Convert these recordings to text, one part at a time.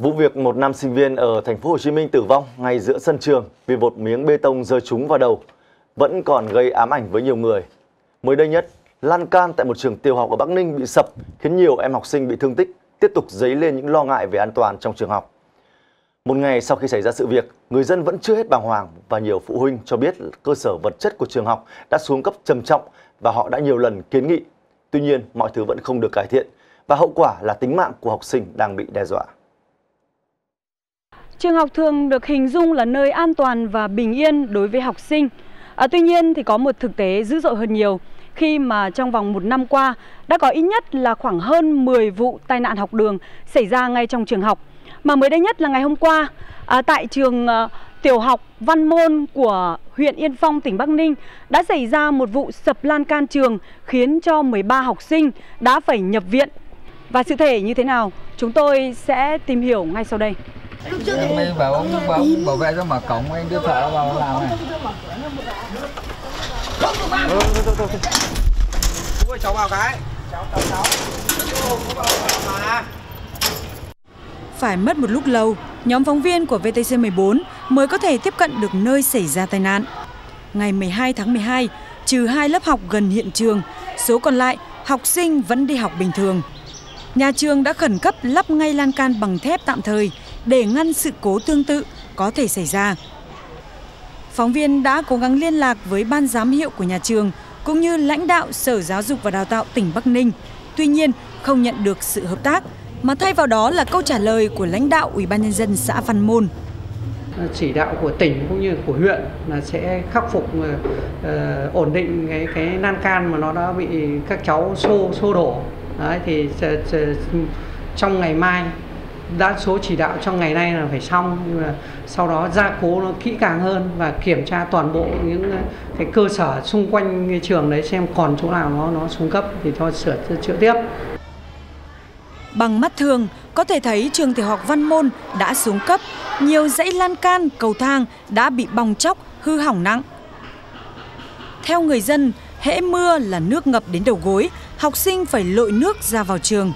Vụ việc một nam sinh viên ở thành phố Hồ Chí Minh tử vong ngay giữa sân trường vì một miếng bê tông rơi trúng vào đầu vẫn còn gây ám ảnh với nhiều người. Mới đây nhất, lan can tại một trường tiểu học ở Bắc Ninh bị sập khiến nhiều em học sinh bị thương tích, tiếp tục dấy lên những lo ngại về an toàn trong trường học. Một ngày sau khi xảy ra sự việc, người dân vẫn chưa hết bàng hoàng và nhiều phụ huynh cho biết cơ sở vật chất của trường học đã xuống cấp trầm trọng và họ đã nhiều lần kiến nghị. Tuy nhiên, mọi thứ vẫn không được cải thiện và hậu quả là tính mạng của học sinh đang bị đe dọa. Trường học thường được hình dung là nơi an toàn và bình yên đối với học sinh. À, tuy nhiên thì có một thực tế dữ dội hơn nhiều khi mà trong vòng một năm qua đã có ít nhất là khoảng hơn 10 vụ tai nạn học đường xảy ra ngay trong trường học. Mà mới đây nhất là ngày hôm qua à, tại trường à, tiểu học Văn Môn của huyện Yên Phong, tỉnh Bắc Ninh đã xảy ra một vụ sập lan can trường khiến cho 13 học sinh đã phải nhập viện. Và sự thể như thế nào, chúng tôi sẽ tìm hiểu ngay sau đây. Em mới bảo ông bảo, bảo vệ cho mở cổng anh đưa thợ vào làm này. Ừ, thôi, thôi, thôi. Cháu vào cái. Cháu, cháu, cháu. Phải mất một lúc lâu, nhóm phóng viên của VTC14 mới có thể tiếp cận được nơi xảy ra tai nạn. Ngày 12 tháng 12, trừ hai lớp học gần hiện trường, số còn lại học sinh vẫn đi học bình thường. Nhà trường đã khẩn cấp lắp ngay lan can bằng thép tạm thời để ngăn sự cố tương tự có thể xảy ra. Phóng viên đã cố gắng liên lạc với ban giám hiệu của nhà trường cũng như lãnh đạo Sở Giáo dục và Đào tạo tỉnh Bắc Ninh. Tuy nhiên, không nhận được sự hợp tác mà thay vào đó là câu trả lời của lãnh đạo Ủy ban nhân dân xã Văn Môn. Chỉ đạo của tỉnh cũng như của huyện là sẽ khắc phục uh, ổn định cái cái lan can mà nó đã bị các cháu xô xô đổ. Đấy thì trong ngày mai đa số chỉ đạo trong ngày nay là phải xong nhưng mà sau đó gia cố nó kỹ càng hơn và kiểm tra toàn bộ những ờ, cái cơ sở xung quanh cái trường đấy xem còn chỗ nào nó nó xuống cấp thì cho sửa chữa tiếp. Bằng mắt thường, có thể thấy trường tiểu học Văn Môn đã xuống cấp, nhiều dãy lan can, cầu thang đã bị bong chóc, hư hỏng nặng. Theo người dân, hễ mưa là nước ngập đến đầu gối, học sinh phải lội nước ra vào trường.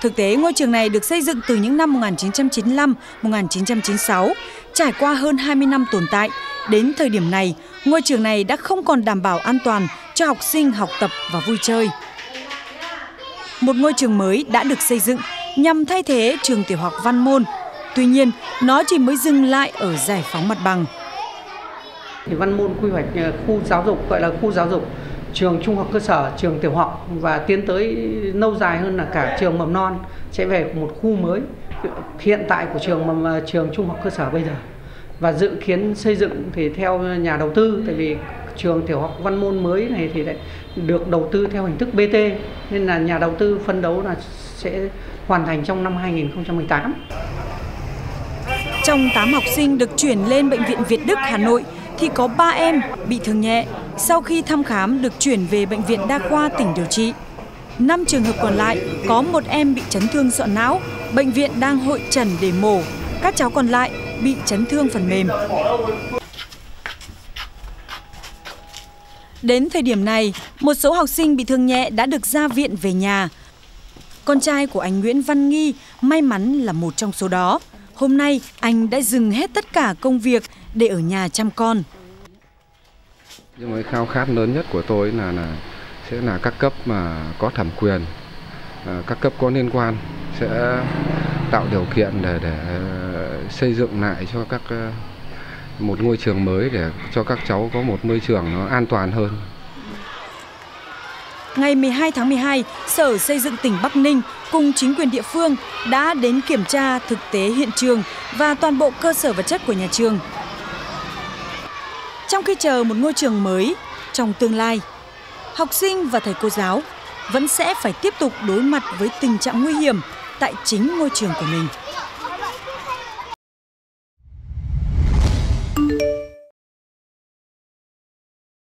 Thực tế, ngôi trường này được xây dựng từ những năm 1995-1996, trải qua hơn 20 năm tồn tại. Đến thời điểm này, ngôi trường này đã không còn đảm bảo an toàn cho học sinh học tập và vui chơi. Một ngôi trường mới đã được xây dựng nhằm thay thế trường tiểu học Văn Môn. Tuy nhiên, nó chỉ mới dừng lại ở giải phóng mặt bằng. Thì Văn Môn quy hoạch ờ, khu giáo dục gọi là khu giáo dục trường trung học cơ sở, trường tiểu học và tiến tới lâu dài hơn là cả trường mầm non sẽ về một khu mới hiện tại của trường mầm trường trung học cơ sở bây giờ và dự kiến xây dựng thì theo nhà đầu tư tại vì trường tiểu học văn môn mới này thì lại được đầu tư theo hình thức BT nên là nhà đầu tư phân đấu là sẽ hoàn thành trong năm 2018. Trong 8 học sinh được chuyển lên bệnh viện Việt Đức Hà Nội thì có 3 em bị thương nhẹ sau khi thăm khám được chuyển về bệnh viện đa khoa tỉnh điều trị. 5 trường hợp còn lại có một em bị chấn thương sọ não, bệnh viện đang hội trần để mổ. Các cháu còn lại bị chấn thương phần mềm. Đến thời điểm này, một số học sinh bị thương nhẹ đã được ra viện về nhà. Con trai của anh Nguyễn Văn Nghi may mắn là một trong số đó. Hôm nay, anh đã dừng hết tất cả công việc để ở nhà chăm con. Nhưng mà khao khát lớn nhất của tôi là là sẽ là các cấp mà có thẩm quyền, à, các cấp có liên quan sẽ tạo điều kiện để để xây dựng lại cho các à, một ngôi trường mới để cho các cháu có một môi trường nó an toàn hơn. Ngày 12 tháng 12, Sở Xây dựng tỉnh Bắc Ninh cùng chính quyền địa phương đã đến kiểm tra thực tế hiện trường và toàn bộ cơ sở vật chất của nhà trường. Trong khi chờ một ngôi trường mới trong tương lai, học sinh và thầy cô giáo vẫn sẽ phải tiếp tục đối mặt với tình trạng nguy hiểm tại chính ngôi trường của mình.